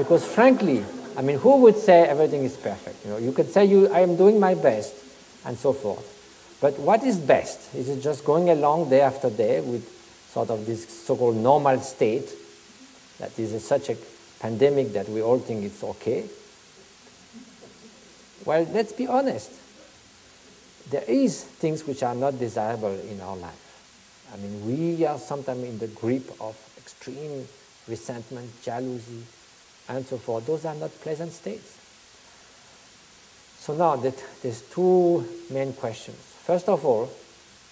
Because frankly, I mean, who would say everything is perfect? You know, you could say you, I am doing my best, and so forth. But what is best? Is it just going along day after day with sort of this so-called normal state that is such a pandemic that we all think it's okay? Well, let's be honest. There is things which are not desirable in our life. I mean, we are sometimes in the grip of extreme resentment, jealousy, and so forth. Those are not pleasant states. So now that there's two main questions. First of all,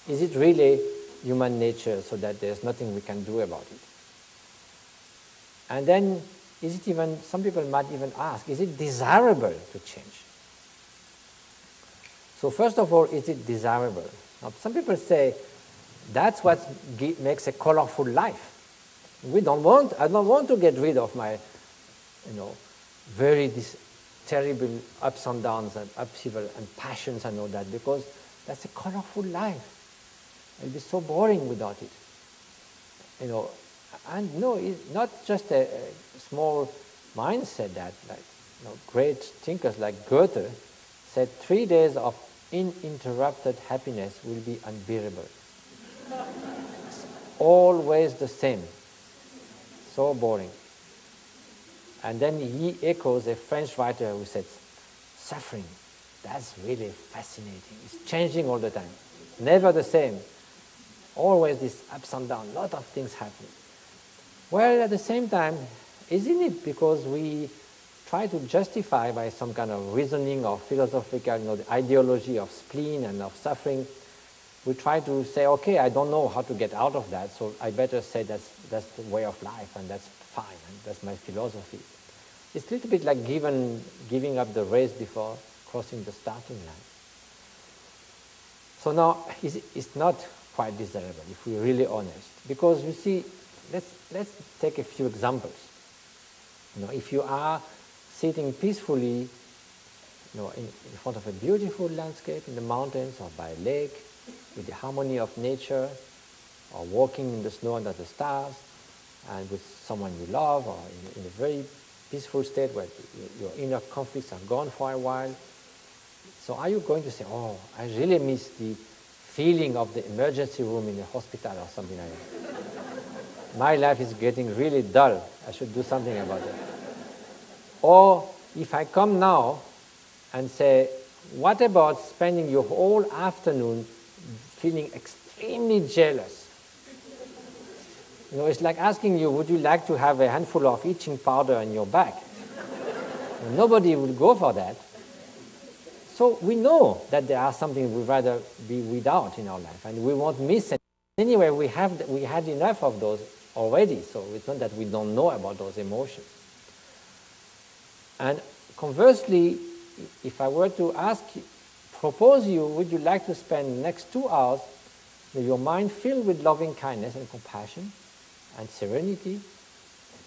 is it really human nature so that there's nothing we can do about it? And then, is it even, some people might even ask, is it desirable to change? So first of all, is it desirable? Now, some people say that's what makes a colorful life. We don't want, I don't want to get rid of my, you know, very this terrible ups and downs and upheaval and passions and all that because that's a colorful life. It'll be so boring without it. You know, and no, it's not just a, a small mindset that, like, you know, great thinkers like Goethe said three days of uninterrupted happiness will be unbearable. It's always the same. So boring. And then he echoes a French writer who said, suffering, that's really fascinating. It's changing all the time. Never the same. Always this ups and downs, a lot of things happen. Well, at the same time, isn't it because we try to justify by some kind of reasoning or philosophical, you know, ideology of spleen and of suffering, we try to say, okay, I don't know how to get out of that, so I better say that's, that's the way of life and that's fine, that's my philosophy. It's a little bit like given, giving up the race before crossing the starting line. So now, it's not quite desirable if we're really honest, because you see, let's, let's take a few examples. You know, if you are sitting peacefully you know, in, in front of a beautiful landscape in the mountains or by a lake, with the harmony of nature, or walking in the snow under the stars, and with someone you love, or in, in a very peaceful state where your inner conflicts are gone for a while. So are you going to say, oh, I really miss the feeling of the emergency room in a hospital or something like that? My life is getting really dull. I should do something about it. Or if I come now and say, what about spending your whole afternoon feeling extremely jealous. You know, it's like asking you, would you like to have a handful of itching powder on your back? Nobody will go for that. So we know that there are something we'd rather be without in our life, and we won't miss it. Anyway, we, have, we had enough of those already, so it's not that we don't know about those emotions. And conversely, if I were to ask propose you, would you like to spend the next two hours with your mind filled with loving kindness and compassion and serenity?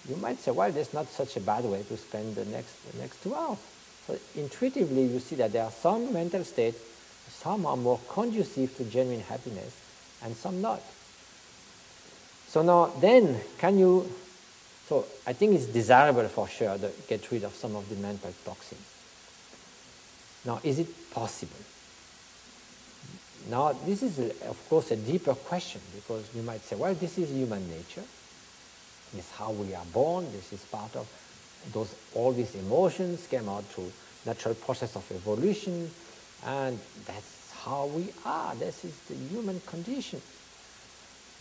You might say, well, there's not such a bad way to spend the next, the next two hours. So intuitively, you see that there are some mental states, some are more conducive to genuine happiness, and some not. So now, then, can you, so I think it's desirable for sure to get rid of some of the mental toxins. Now, is it possible? Now, this is, of course, a deeper question because you might say, well, this is human nature. Is how we are born. This is part of those, all these emotions came out through natural process of evolution, and that's how we are. This is the human condition.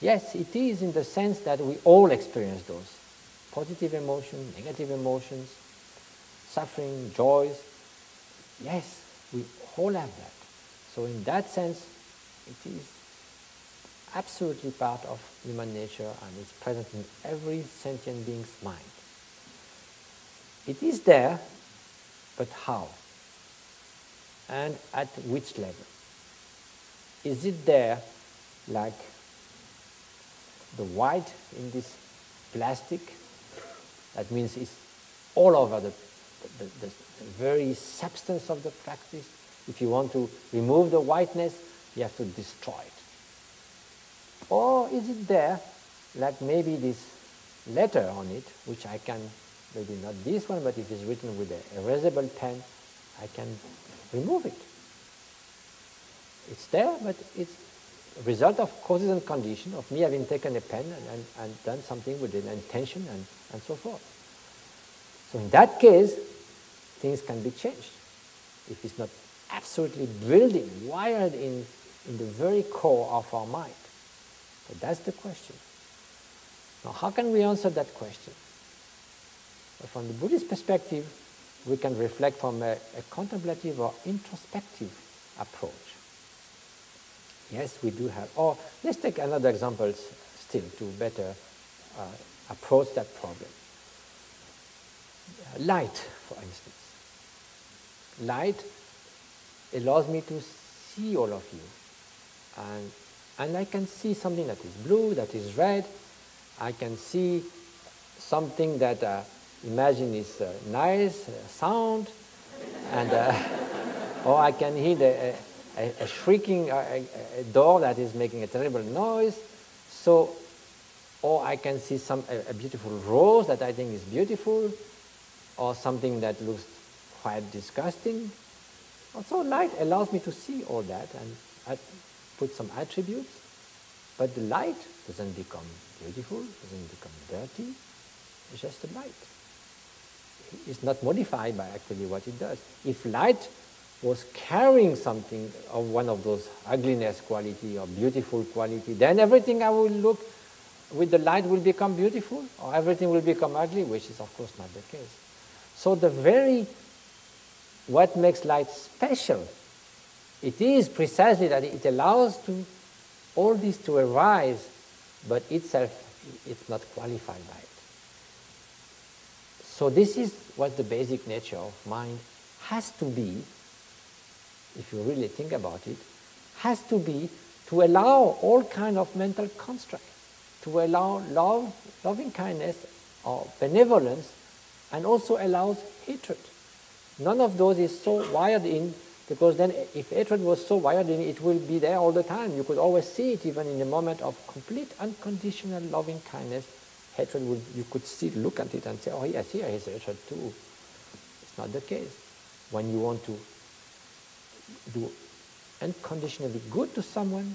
Yes, it is in the sense that we all experience those positive emotions, negative emotions, suffering, joys, Yes, we all have that. So in that sense, it is absolutely part of human nature and it's present in every sentient being's mind. It is there, but how? And at which level? Is it there like the white in this plastic? That means it's all over the the, the, the very substance of the practice. If you want to remove the whiteness, you have to destroy it. Or is it there, like maybe this letter on it, which I can maybe not this one, but if it's written with an erasable pen, I can remove it. It's there, but it's a result of causes and conditions of me having taken a pen and, and, and done something with an intention and, and so forth. So in that case, things can be changed. If it's not absolutely building, wired in, in the very core of our mind. So that's the question. Now, how can we answer that question? Well, from the Buddhist perspective, we can reflect from a, a contemplative or introspective approach. Yes, we do have. Or let's take another example still to better uh, approach that problem. Light, for instance. Light allows me to see all of you. And, and I can see something that is blue, that is red. I can see something that uh, imagine is uh, nice, uh, sound, and uh, or I can hear the, a, a, shrieking a, a, door that is making a terrible noise. So, or I can see some a, a beautiful rose that I think is beautiful, or something that looks quite disgusting. Also, light allows me to see all that and put some attributes, but the light doesn't become beautiful, doesn't become dirty. It's just a light. It's not modified by actually what it does. If light was carrying something of one of those ugliness quality or beautiful quality, then everything I will look with the light will become beautiful or everything will become ugly, which is of course not the case. So the very what makes light special, it is precisely that it allows to all this to arise, but itself it's not qualified by it. So this is what the basic nature of mind has to be, if you really think about it, has to be to allow all kind of mental construct, to allow love, loving kindness or benevolence, and also allows hatred. None of those is so wired in because then if hatred was so wired in, it will be there all the time. You could always see it even in the moment of complete unconditional loving kindness. Hatred would, you could still look at it and say, oh yes, here is hatred too. It's not the case. When you want to do unconditionally good to someone,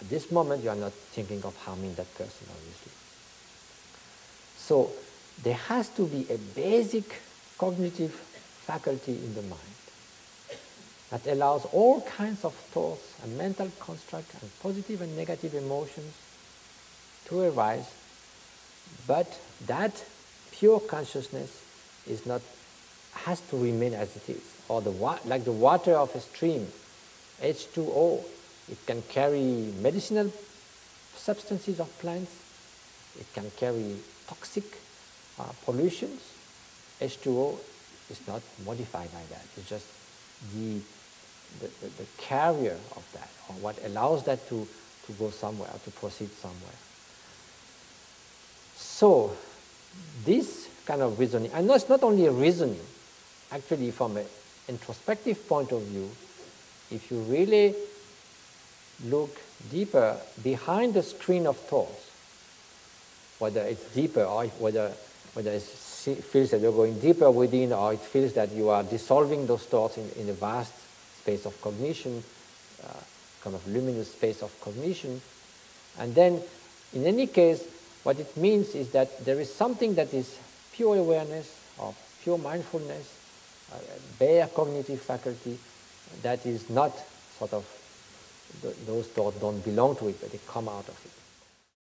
at this moment you are not thinking of harming that person, obviously. So there has to be a basic cognitive faculty in the mind that allows all kinds of thoughts and mental constructs and positive and negative emotions to arise, but that pure consciousness is not has to remain as it is, or the like the water of a stream, H2O. It can carry medicinal substances of plants. It can carry toxic uh, pollutions. H2O is not modified by that. It's just the, the, the, the carrier of that, or what allows that to, to go somewhere, to proceed somewhere. So, this kind of reasoning, and it's not only a reasoning, actually from an introspective point of view, if you really look deeper behind the screen of thoughts, whether it's deeper or whether, whether it's feels that you're going deeper within, or it feels that you are dissolving those thoughts in, in a vast space of cognition, uh, kind of luminous space of cognition. And then, in any case, what it means is that there is something that is pure awareness or pure mindfulness, uh, bare cognitive faculty, that is not sort of, th those thoughts don't belong to it, but they come out of it.